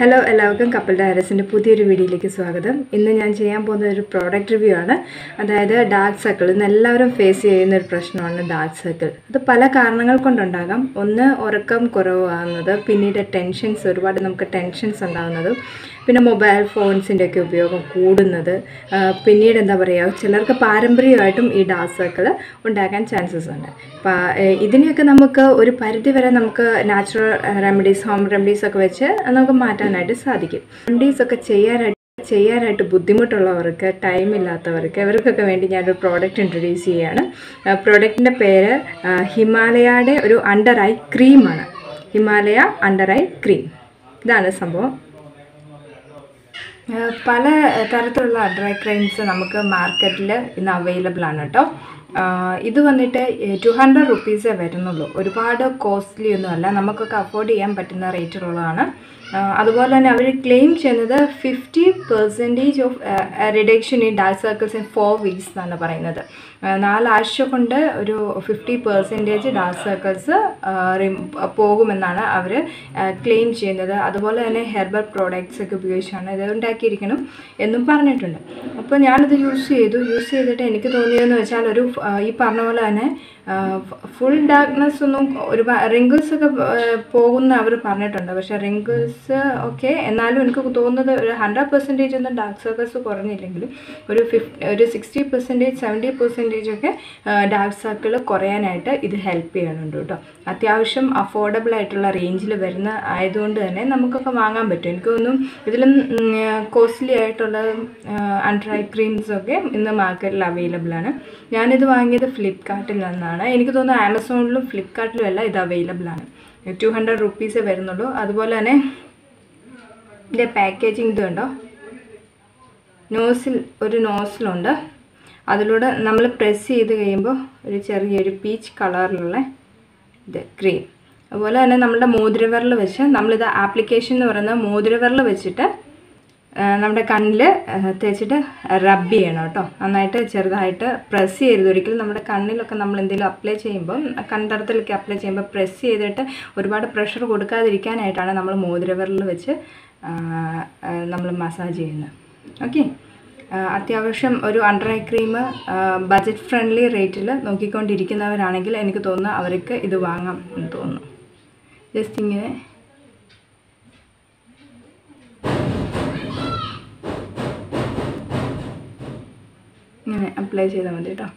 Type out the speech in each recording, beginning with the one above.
Hello എല്ലാവർക്കും couple ഡയറസിന്റെ പുതിയൊരു വീഡിയോയിലേക്ക് സ്വാഗതം. ഇന്ന് ഞാൻ ചെയ്യാൻ പോകുന്ന ഒരു പ്രോഡക്റ്റ് റിവ്യൂ ആണ്. അതായത് ഡാർക്ക് സർക്കിൾ ഇന്ന് എല്ലാവരും ഫേസ് ചെയ്യുന്ന ഒരു പ്രശ്നമാണ് ഡാർക്ക് സർക്കിൾ അത് പല കാരണങ്ങൾ കൊണ്ടുണ്ടാകാം. ഒന്ന് ഉറക്കം കുറവാകുന്നത് പിന്നീട് ടെൻഷൻസ് ഒരുപാട് നമുക്ക് ടെൻഷൻസ് ഉണ്ടാകുന്നതും പിന്നെ മൊബൈൽ ഫോൺസിന്റെ ഒക്കെ ഉപയോഗം കൂടുന്നത് പിന്നീട് എന്താ പറയുക ചിലർക്ക് പാരമ്പര്യമായിട്ടും ഈ ഡാർക്ക് സർക്കിൾ ഉണ്ടാകാൻ ചാൻസസ് ഉണ്ട്. അപ്പോൾ ഇതിനെയൊക്കെ നമുക്ക് ഒരു പരിധി വരെ നമുക്ക് നാച്ചുറൽ റെമഡീസ് ഹോം റെമഡീസ് ഒക്കെ വെച്ച് നമുക്ക് മാറ്റാനായിട്ട് സാധിക്കും. വണ്ടീസ് ഒക്കെ ചെയ്യാനായിട്ട് ചെയ്യാനായിട്ട് ബുദ്ധിമുട്ടുള്ളവർക്ക് ടൈം ഇല്ലാത്തവർക്ക് ഇവർക്കൊക്കെ വേണ്ടി ഞാനൊരു പ്രോഡക്റ്റ് ഇൻട്രൊഡ്യൂസ് ചെയ്യുകയാണ് പ്രോഡക്റ്റിന്റെ പേര് ഹിമാലയയുടെ ഒരു അണ്ടർ ഐ ക്രീമാണ് ഹിമാലയ അണ്ടർ ഐ ക്രീം ഇതാണ് സംഭവം. പല തരത്തിലുള്ള അണ്ടർ ഐ ക്രീംസ് നമുക്ക് മാർക്കറ്റിൽ ഇന്ന് അവൈലബിൾ ആണ് കേട്ടോ ഇത് വന്നിട്ട് ടു ഹൺഡ്രഡ് റുപ്പീസേ വരുന്നുള്ളൂ. ഒരുപാട് കോസ്റ്റ്ലി ഒന്നുമല്ല നമുക്കൊക്കെ അഫോർഡ് ചെയ്യാൻ പറ്റുന്ന റേറ്റിലുള്ളതാണ് അതുപോലെ തന്നെ അവർ ക്ലെയിം ചെയ്യുന്നത് fifty percentage of reduction in dark circles in four weeks എന്നാണ് പറയുന്നത്. നാലാഴ്ച കൊണ്ട് ഒരു ഫിഫ്റ്റി പെർസെന്റേജ് ഡാർക്ക് സർക്കിൾസ് പോകുമെന്നാണ് അവർ ക്ലെയിം ചെയ്യുന്നത്. അതുപോലെ തന്നെ ഹെർബൽ പ്രോഡക്റ്റ്സ് ഒക്കെ ഉപയോഗിച്ചാണ് ഇത് ഉണ്ടാക്കിയിരിക്കണം എന്നും പറഞ്ഞിട്ടുണ്ട്. അപ്പോൾ ഞാനിത് യൂസ് ചെയ്തു. യൂസ് ചെയ്തിട്ട് എനിക്ക് തോന്നിയതെന്ന് വെച്ചാൽ ഒരു ഈ പറഞ്ഞ പോലെ തന്നെ ഫുൾ ഡാർക്ക്നെസ് ഒന്നും ഒരു റിങ്കിൾസ് ഒക്കെ പോകുന്ന അവർ പറഞ്ഞിട്ടുണ്ട്. പക്ഷേ റിങ്കിൾസ് ഒക്കെ എന്നാലും എനിക്ക് തോന്നുന്നത് ഒരു ഹൺഡ്രഡ് പെർസെന്റേജ് ഒന്നും ഡാർക്ക് സർക്കിൾസ് കുറഞ്ഞില്ലെങ്കിലും ഒരു ഫിഫ്റ്റി ഒരു സിക്സ്റ്റി പെർസെന്റേജ് സെവന്റി പെർസെന്റേജ് ഒക്കെ ഡാർക്ക് സർക്കിൾ കുറയാനായിട്ട് ഇത് ഹെൽപ്പ് ചെയ്യണുണ്ട് കേട്ടോ. അത്യാവശ്യം അഫോർഡബിൾ ആയിട്ടുള്ള റേഞ്ചിൽ വരുന്ന ആയതുകൊണ്ട് തന്നെ നമുക്കൊക്കെ വാങ്ങാൻ പറ്റും. എനിക്ക് തോന്നുന്നു ഇതിലും കോസ്റ്റ്ലി ആയിട്ടുള്ള അണ്ടർ ഐ ക്രീംസ് ഒക്കെ ഇന്ന് മാർക്കറ്റിൽ അവൈലബിൾ ആണ്. ഞാനിത് വാങ്ങിയത് ഫ്ലിപ്കാർട്ടിൽ നിന്നാണ്. എനിക്ക് തോന്നുന്നു ആമസോണിലും ഫ്ലിപ്കാർട്ടിലും എല്ലാം ഇത് അവൈലബിൾ ആണ്. ടു ഹൺഡ്രഡ് റുപ്പീസേ വരുന്നുള്ളൂ. അതുപോലെ തന്നെ ഇതിന്റെ പാക്കേജിങ് ഇത് കണ്ടോ? നോസിൽ ഒരു നോസിലുണ്ട് അതിലൂടെ നമ്മൾ പ്രസ് ചെയ്ത് കഴിയുമ്പോൾ ഒരു ചെറിയൊരു പീച്ച് കളറിലുള്ള ഇത് ക്രീം അതുപോലെ തന്നെ നമ്മുടെ മോതിരവിരൽ വെച്ച് നമ്മളിത് ആപ്ലിക്കേഷൻ എന്ന് പറയുന്നത് മോതിരവിരൽ വെച്ചിട്ട് നമ്മുടെ കണ്ണിൽ തേച്ചിട്ട് റബ്ബ് ചെയ്യണം കേട്ടോ. നന്നായിട്ട് ചെറുതായിട്ട് പ്രസ് ചെയ്ത് ഒരിക്കലും നമ്മുടെ കണ്ണിലൊക്കെ നമ്മൾ എന്തെങ്കിലും അപ്ലൈ ചെയ്യുമ്പോൾ കണ്ടടത്തിലൊക്കെ അപ്ലൈ ചെയ്യുമ്പോൾ പ്രസ് ചെയ്തിട്ട് ഒരുപാട് പ്രഷർ കൊടുക്കാതിരിക്കാനായിട്ടാണ് നമ്മൾ മോതിരവിരൽ വെച്ച് നമ്മൾ മസാജ് ചെയ്യുന്നത്. ഓക്കെ അത്യാവശ്യം ഒരു under eye cream budget friendly റേറ്റിൽ നോക്കിക്കൊണ്ടിരിക്കുന്നവരാണെങ്കിൽ എനിക്ക് തോന്നുന്നു അവർക്ക് ഇത് വാങ്ങാം എന്ന് തോന്നുന്നു. ജസ്റ്റ് ഇങ്ങനെ ഇങ്ങനെ അപ്ലൈ ചെയ്താൽ മതി കേട്ടോ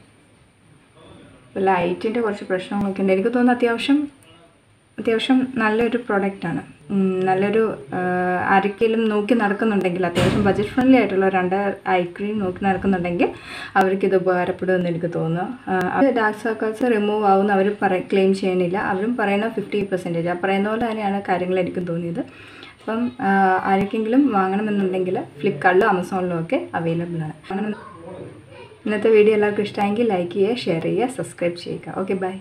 അപ്പോൾ ലൈറ്റിന്റെ കുറച്ച് പ്രശ്നങ്ങളൊക്കെ ഉണ്ട്. എനിക്ക് തോന്നുന്നു അത്യാവശ്യം അത്യാവശ്യം നല്ലൊരു പ്രൊഡക്റ്റാണ് നല്ലൊരു ആർക്കെങ്കിലും നോക്കി നടക്കുന്നുണ്ടെങ്കിൽ അത്യാവശ്യം ബജറ്റ് ഫ്രണ്ട്ലി ആയിട്ടുള്ള രണ്ട് ഐ ക്രീം നോക്കി നടക്കുന്നുണ്ടെങ്കിൽ അവർക്ക് ഇത് ഉപകാരപ്പെടുമെന്ന് എനിക്ക് തോന്നുന്നു. അത് ഡാർക്ക് സർക്കിൾസ് റിമൂവ് ആവുമെന്ന് അവർ പറ ക്ലെയിം ചെയ്യണില്ല അവരും പറയുന്ന ഫിഫ്റ്റി പെർസെന്റേജ് ആ പറയുന്ന പോലെ തന്നെയാണ് കാര്യങ്ങൾ എനിക്ക് തോന്നിയത്. അപ്പം ആരൊക്കെങ്കിലും വാങ്ങണമെന്നുണ്ടെങ്കിൽ ഫ്ലിപ്കാർട്ടിലും ആമസോണിലും ഒക്കെ അവൈലബിൾ ആണ്. ഇന്നത്തെ വീഡിയോ എല്ലാവർക്കും ഇഷ്ടമെങ്കിൽ ലൈക്ക് ചെയ്യുക ഷെയർ ചെയ്യുക സബ്സ്ക്രൈബ് ചെയ്യുക. Okay bye